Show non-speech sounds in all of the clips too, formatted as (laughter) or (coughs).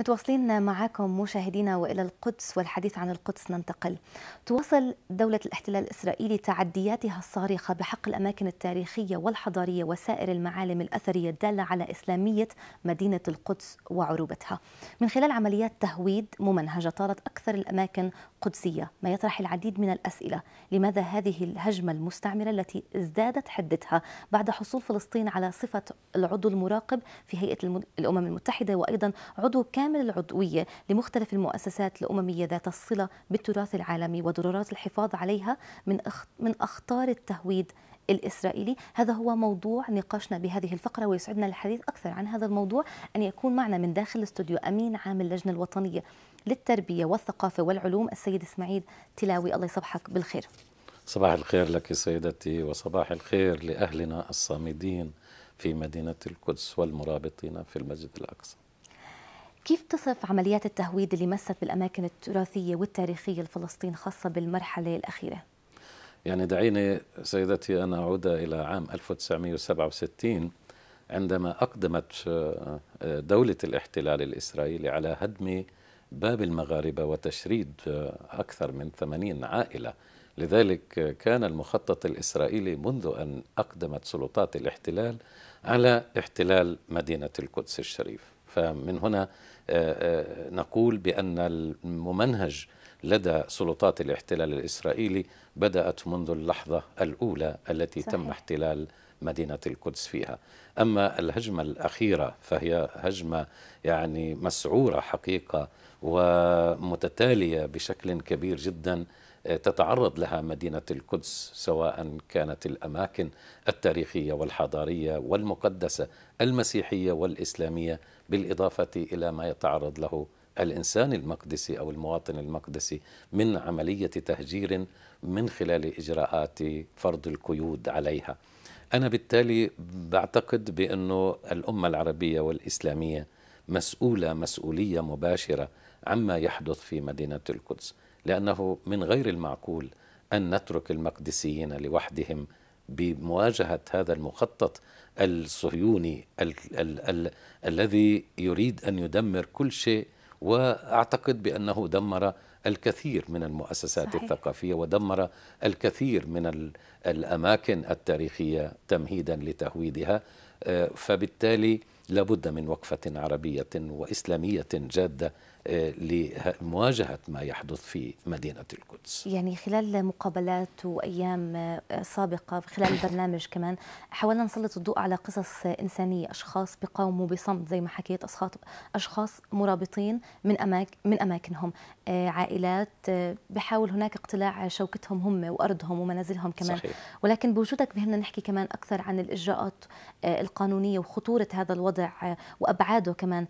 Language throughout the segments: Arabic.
متواصلين معكم مشاهدينا وإلى القدس والحديث عن القدس ننتقل. تواصل دولة الاحتلال الإسرائيلي تعدياتها الصارخة بحق الأماكن التاريخية والحضارية وسائر المعالم الأثرية الدالة على إسلامية مدينة القدس وعروبتها. من خلال عمليات تهويد ممنهجة طالت أكثر الأماكن قدسية، ما يطرح العديد من الأسئلة، لماذا هذه الهجمة المستعمرة التي ازدادت حدتها بعد حصول فلسطين على صفة العضو المراقب في هيئة الأمم المتحدة وأيضا عضو كامل كامل العضوية لمختلف المؤسسات الأممية ذات الصلة بالتراث العالمي وضرورات الحفاظ عليها من من أخطار التهويد الإسرائيلي. هذا هو موضوع نقاشنا بهذه الفقرة ويسعدنا الحديث أكثر عن هذا الموضوع. أن يكون معنا من داخل الاستوديو أمين عام اللجنة الوطنية للتربية والثقافة والعلوم السيد إسماعيل تلاوي. الله يصبحك بالخير. صباح الخير لك سيدتي وصباح الخير لأهلنا الصامدين في مدينة القدس والمرابطين في المسجد الأقصى. كيف تصف عمليات التهويد اللي مست بالأماكن التراثية والتاريخية لفلسطين خاصة بالمرحلة الأخيرة؟ يعني دعيني سيدتي أن أعود إلى عام 1967 عندما أقدمت آه، دولة الاحتلال الإسرائيلي على هدم باب المغاربة وتشريد آه، أكثر من 80 عائلة لذلك كان المخطط الإسرائيلي منذ أن أقدمت سلطات الاحتلال على احتلال مدينة القدس الشريف فمن هنا آه، آه، نقول بأن الممنهج لدى سلطات الاحتلال الإسرائيلي بدأت منذ اللحظة الأولى التي صحيح. تم احتلال مدينة القدس فيها أما الهجمة الأخيرة فهي هجمة يعني مسعورة حقيقة ومتتالية بشكل كبير جدا تتعرض لها مدينة القدس سواء كانت الأماكن التاريخية والحضارية والمقدسة المسيحية والإسلامية بالإضافة إلى ما يتعرض له الإنسان المقدسي أو المواطن المقدسي من عملية تهجير من خلال إجراءات فرض القيود عليها. أنا بالتالي بعتقد بأنه الأمة العربية والإسلامية مسؤولة مسؤولية مباشرة عما يحدث في مدينة القدس لأنه من غير المعقول أن نترك المقدسيين لوحدهم بمواجهة هذا المخطط الصهيوني ال ال ال الذي يريد أن يدمر كل شيء وأعتقد بأنه دمر الكثير من المؤسسات صحيح. الثقافية ودمر الكثير من الأماكن التاريخية تمهيدا لتهويدها آه، فبالتالي لابد من وقفة عربية وإسلامية جادة آه، لمواجهة ما يحدث في مدينة القدس. يعني خلال مقابلات وأيام آه، سابقة خلال (coughs) البرنامج كمان حاولنا نسلط الضوء على قصص إنسانية أشخاص بقاوموا بصمت زي ما حكيت أشخاص مرابطين من أماكن من أماكنهم. آه، عائلات بحاول هناك اقتلاع شوكتهم هم وأرضهم ومنازلهم كمان. صحيح. ولكن بوجودك بهنا نحكي كمان أكثر عن الإجراءات القانونية وخطورة هذا الوضع وأبعاده كمان.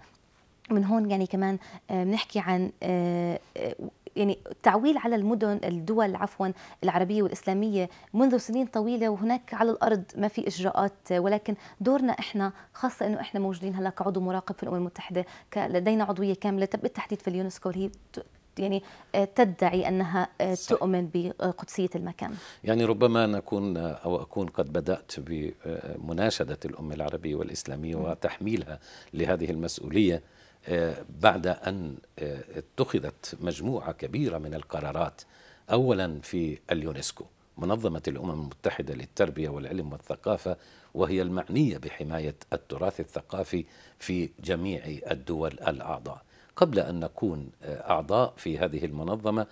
من هون يعني كمان آه، بنحكي عن آه، آه، يعني تعويل على المدن الدول عفوا العربية والإسلامية منذ سنين طويلة وهناك على الأرض ما في إجراءات ولكن دورنا إحنا خاصة إنه إحنا موجودين هلأ كعضو مراقب في الأمم المتحدة لدينا عضوية كاملة بالتحديد في اليونسكو اللي هي يعني تدعي أنها صحيح. تؤمن بقدسية المكان. يعني ربما نكون أو أكون قد بدأت بمناشدة الأمة العربية والإسلامية وتحميلها لهذه المسؤولية بعد أن آه، اتخذت مجموعة كبيرة من القرارات أولا في اليونسكو منظمة الأمم المتحدة للتربية والعلم والثقافة وهي المعنية بحماية التراث الثقافي في جميع الدول الأعضاء. قبل أن نكون آه، أعضاء في هذه المنظمة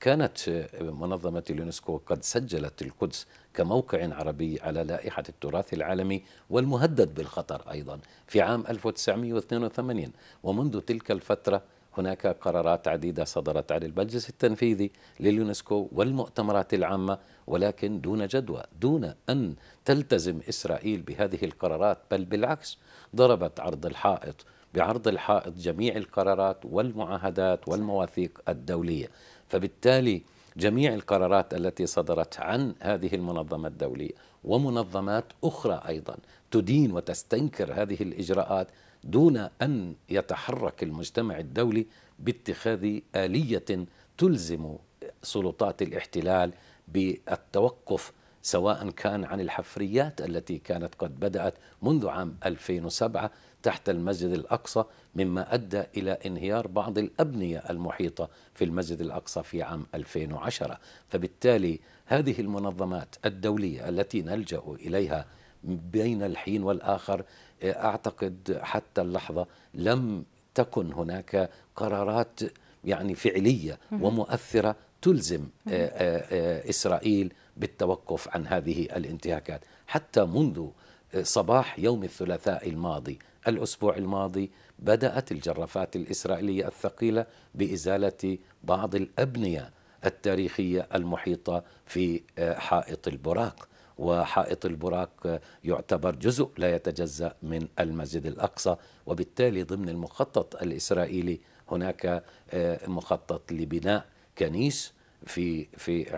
كانت منظمة اليونسكو قد سجلت القدس كموقع عربي على لائحة التراث العالمي والمهدد بالخطر أيضا في عام 1982 ومنذ تلك الفترة هناك قرارات عديدة صدرت عن المجلس التنفيذي لليونسكو والمؤتمرات العامة ولكن دون جدوى دون أن تلتزم إسرائيل بهذه القرارات بل بالعكس ضربت عرض الحائط بعرض الحائط جميع القرارات والمعاهدات والمواثيق الدولية. فبالتالي جميع القرارات التي صدرت عن هذه المنظمة الدولية ومنظمات أخرى أيضا تدين وتستنكر هذه الإجراءات دون أن يتحرك المجتمع الدولي باتخاذ آلية تلزم سلطات الاحتلال بالتوقف سواء كان عن الحفريات التي كانت قد بدأت منذ عام 2007 تحت المسجد الأقصى مما أدى إلى انهيار بعض الأبنية المحيطة في المسجد الأقصى في عام 2010 فبالتالي هذه المنظمات الدولية التي نلجأ إليها بين الحين والآخر أعتقد حتى اللحظة لم تكن هناك قرارات يعني فعلية ومؤثرة تلزم إسرائيل بالتوقف عن هذه الانتهاكات. حتى منذ صباح يوم الثلاثاء الماضي الأسبوع الماضي بدأت الجرافات الإسرائيلية الثقيلة بإزالة بعض الأبنية التاريخية المحيطة في حائط البراق وحائط البراق يعتبر جزء لا يتجزأ من المسجد الأقصى. وبالتالي ضمن المخطط الإسرائيلي هناك مخطط لبناء كنيس في في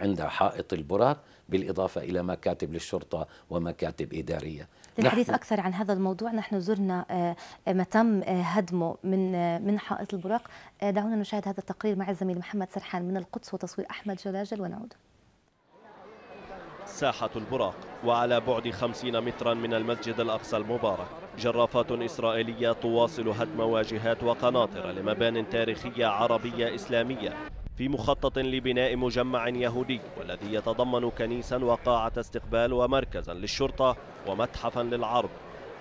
عند حائط البراق بالإضافة إلى مكاتب للشرطة ومكاتب إدارية. للحديث أكثر عن هذا الموضوع نحن زرنا ما تم هدمه من من حائط البراق، دعونا نشاهد هذا التقرير مع الزميل محمد سرحان من القدس وتصوير أحمد جلاجل ونعود. ساحة البراق وعلى بعد خمسين مترا من المسجد الأقصى المبارك جرافات إسرائيلية تواصل هدم واجهات وقناطر لمبان تاريخية عربية إسلامية في مخطط لبناء مجمع يهودي والذي يتضمن كنيسا وقاعة استقبال ومركزا للشرطة ومتحفا للعرض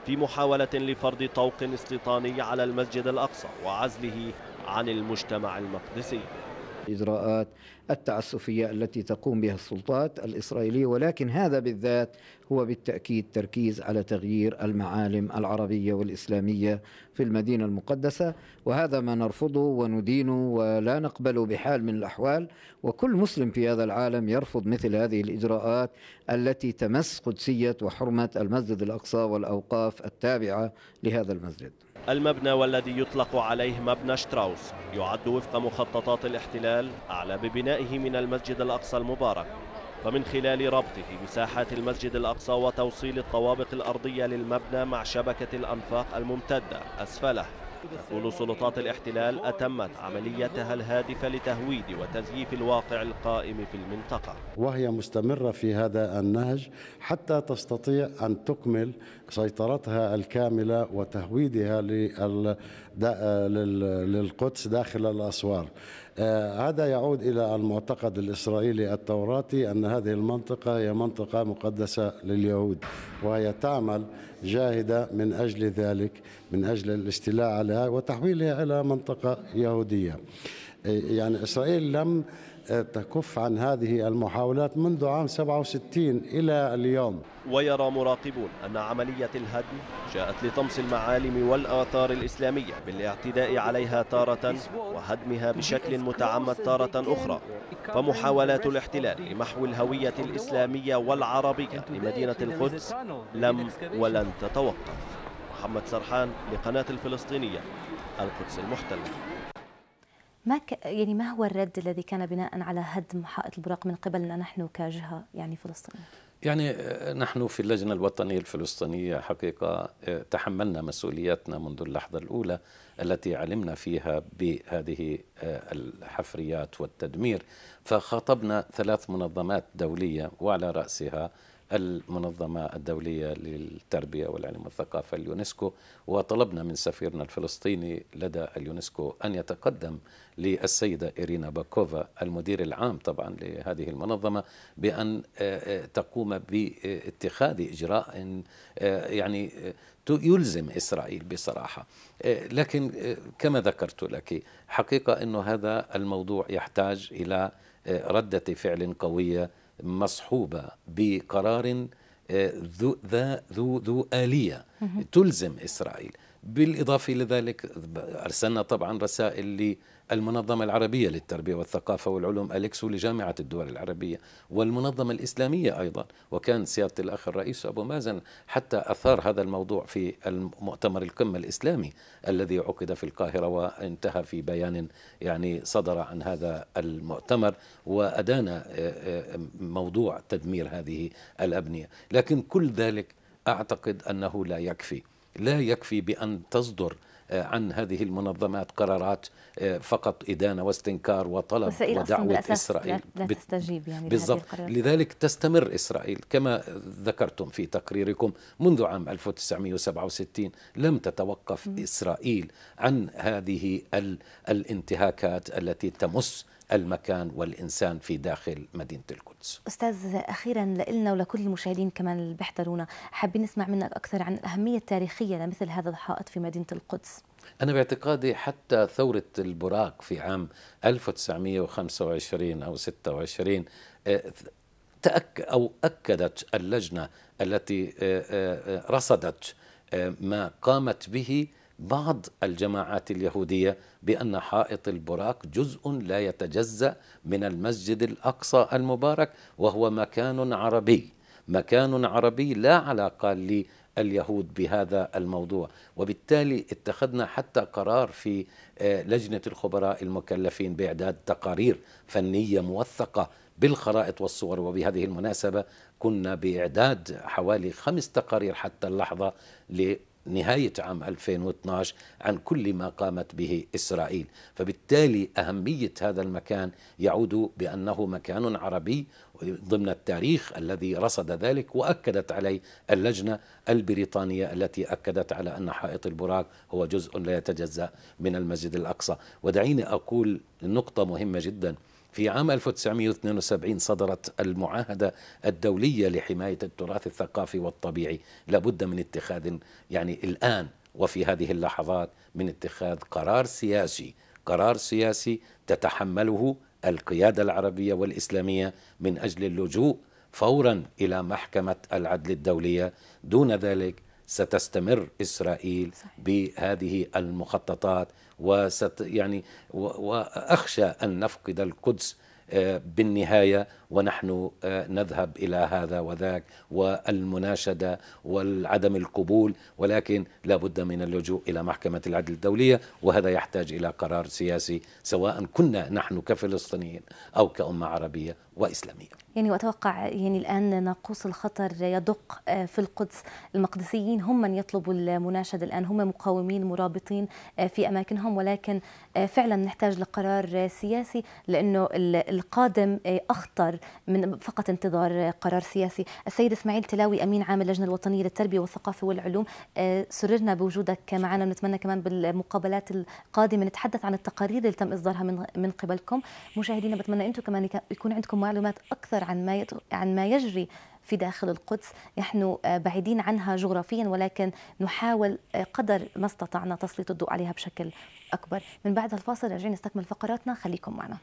في محاولة لفرض طوق استيطاني على المسجد الأقصى وعزله عن المجتمع المقدسي. الإجراءات التعسفية التي تقوم بها السلطات الإسرائيلية ولكن هذا بالذات هو بالتأكيد تركيز على تغيير المعالم العربية والإسلامية في المدينة المقدسة وهذا ما نرفضه وندينه ولا نقبله بحال من الأحوال وكل مسلم في هذا العالم يرفض مثل هذه الإجراءات التي تمس قدسية وحرمة المسجد الأقصى والأوقاف التابعة لهذا المسجد. المبنى والذي يطلق عليه مبنى شتراوس. يعد وفق مخططات الاحتلال أعلى ببنائه من المسجد الأقصى المبارك. فمن خلال ربطه بساحات المسجد الأقصى وتوصيل الطوابق الأرضية للمبنى مع شبكة الأنفاق الممتدة أسفله. تقول سلطات الاحتلال أتمت عمليتها الهادفة لتهويد وتزييف الواقع القائم في المنطقة. وهي مستمرة في هذا النهج حتى تستطيع أن تكمل سيطرتها الكاملة وتهويدها للقدس داخل الأسوار. هذا يعود إلى المعتقد الإسرائيلي التوراتي أن هذه المنطقة هي منطقة مقدسة لليهود وهي تعمل جاهدة من أجل ذلك من أجل الاستيلاء عليها وتحويلها إلى منطقة يهودية. يعني إسرائيل لم تكف عن هذه المحاولات منذ عام 67 إلى اليوم. ويرى مراقبون أن عملية الهدم جاءت لطمس المعالم والآثار الإسلامية بالاعتداء عليها تارة وهدمها بشكل متعمد تارة أخرى. فمحاولات الاحتلال لمحو الهوية الإسلامية والعربية لمدينة القدس لم ولن تتوقف. محمد سرحان لقناة الفلسطينية القدس المحتلة. ما ك... يعني ما هو الرد الذي كان بناء على هدم حائط البراق من قبلنا نحن كجهة يعني فلسطينية؟ يعني نحن في اللجنة الوطنية الفلسطينية حقيقة تحملنا مسؤولياتنا منذ اللحظة الأولى التي علمنا فيها بهذه الحفريات والتدمير فخاطبنا ثلاث منظمات دولية وعلى رأسها المنظمة الدولية للتربية والعلم والثقافة اليونسكو وطلبنا من سفيرنا الفلسطيني لدى اليونسكو أن يتقدم للسيدة إيرينا بوكوفا المدير العام طبعا لهذه المنظمة بأن تقوم باتخاذ إجراء يعني يلزم إسرائيل بصراحة. لكن كما ذكرت لك حقيقة أن هذا الموضوع يحتاج إلى ردة فعل قوية مصحوبة بقرار ذو ذا ذو ذو آلية تلزم إسرائيل. بالإضافة إلى ذلك أرسلنا طبعا رسائل للمنظمة العربية للتربية والثقافة والعلوم أليكس ولجامعة الدول العربية والمنظمة الإسلامية أيضا وكان سيادة الأخ الرئيس أبو مازن حتى أثار هذا الموضوع في المؤتمر القمة الإسلامي الذي عقد في القاهرة وانتهى في بيان يعني صدر عن هذا المؤتمر وأدان موضوع تدمير هذه الأبنية. لكن كل ذلك أعتقد أنه لا يكفي. لا يكفي بأن تصدر عن هذه المنظمات قرارات فقط إدانة واستنكار وطلب ودعوة إسرائيل. لا تستجيب يعني بالضبط. لذلك تستمر إسرائيل كما ذكرتم في تقريركم منذ عام 1967 لم تتوقف إسرائيل عن هذه الانتهاكات التي تمس المكان والإنسان في داخل مدينة القدس. أستاذ أخيرا لنا ولكل المشاهدين كمان اللي بيحضرونا حابين نسمع منك أكثر عن الأهمية التاريخية لمثل هذا الحائط في مدينة القدس. أنا باعتقادي حتى ثورة البراق في عام 1925 أو 26 آه، تأك أو أكدت اللجنة التي آه، آه، رصدت ما قامت به بعض الجماعات اليهودية بأن حائط البراق جزء لا يتجزأ من المسجد الأقصى المبارك وهو مكان عربي. مكان عربي لا علاقة لليهود بهذا الموضوع. وبالتالي اتخذنا حتى قرار في آه، لجنة الخبراء المكلفين بإعداد تقارير فنية موثقة بالخرائط والصور. وبهذه المناسبة كنا بإعداد حوالي خمس تقارير حتى اللحظة نهاية عام 2012 عن كل ما قامت به إسرائيل. فبالتالي أهمية هذا المكان يعود بأنه مكان عربي ضمن التاريخ الذي رصد ذلك وأكدت عليه اللجنة البريطانية التي أكدت على أن حائط البراق هو جزء لا يتجزأ من المسجد الأقصى. ودعيني أقول نقطة مهمة جداً. في عام 1972 صدرت المعاهدة الدولية لحماية التراث الثقافي والطبيعي. لابد من اتخاذ يعني الآن وفي هذه اللحظات من اتخاذ قرار سياسي. قرار سياسي تتحمله القيادة العربية والإسلامية من أجل اللجوء فورا إلى محكمة العدل الدولية. دون ذلك ستستمر إسرائيل صحيح. بهذه المخططات وست يعني وأخشى أن نفقد القدس آه، بالنهاية ونحن آه، نذهب إلى هذا وذاك والمناشدة والعدم القبول ولكن لا بد من اللجوء إلى محكمة العدل الدولية وهذا يحتاج إلى قرار سياسي سواء كنا نحن كفلسطينيين أو كأمة عربية وإسلامية. يعني واتوقع يعني الآن ناقوس الخطر يدق آه، في القدس، المقدسيين هم من يطلبوا المناشدة الآن هم مقاومين مرابطين في أماكنهم ولكن فعلا نحتاج لقرار سياسي لأنه القادم أخطر من فقط انتظار قرار سياسي. السيد إسماعيل تلاوي أمين عام اللجنة الوطنية للتربية والثقافة والعلوم آه، سررنا بوجودك معنا ونتمنى كمان بالمقابلات القادمة نتحدث عن التقارير اللي تم إصدارها من من قبلكم. مشاهدينا بتمنى أنتم كمان يكون عندكم معلومات أكثر عن ما عن ما يجري في داخل القدس. نحن آه، بعيدين عنها جغرافيا ولكن نحاول آه، قدر ما استطعنا تسليط الضوء عليها بشكل أكبر. من بعد الفاصل راجعين نستكمل فقراتنا. خليكم معنا.